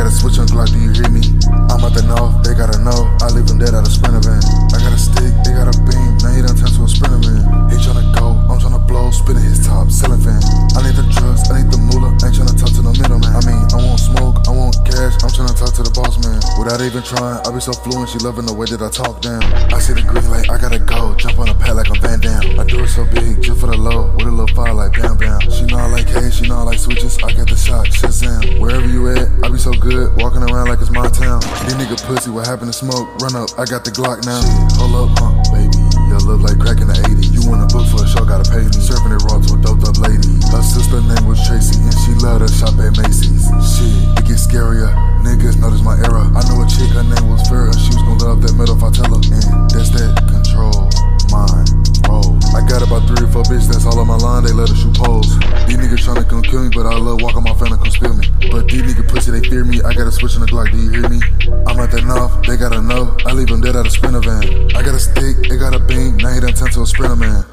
gotta switch on Glock, do you hear me? I'm at the north, they gotta know. I leave them dead out of sprinter van. I got a stick, they got a beam, now he done turned to a sprinter man. He tryna go, I'm tryna blow, spinning his top, selling fan. I need the drugs, I need the moolah, ain't tryna talk to no middleman. I mean, I want smoke, I want cash, I'm tryna talk to the boss man. Without even trying, I be so fluent, she loving the way that I talk down. I see the green light, I gotta go, jump on the pad like I'm Van Damme. I do it so big, just for the low, with a little fire like bam bam. She know I like hay, she know I like switches, I got the shot. Good, walking around like it's my town. These nigga pussy, what happened to smoke? Run up, I got the Glock now. Hold up, huh, baby. You look like crack in the 80s. You want a book for a show, gotta pay me. Serving it raw to a doped up lady. Her sister name was Tracy, and she loved her shop at Macy's. Shit, it gets scarier. Niggas notice my era. I know a chick, her name was Farrah, she was gonna love that metal if I tell her. And that's that control, mind, roll. I got about three or four bitches that's all on my line, they let her shoot poles. These niggas tryna come kill me, but I love walking my fan and come spill me. But these niggas they fear me. I gotta switch in the Glock, do you hear me? I'm at that north, they gotta know. I leave them dead out of sprinter van. I got a stick, they got a beam, now he done turned to a sprinter man.